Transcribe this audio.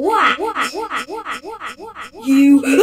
What? You.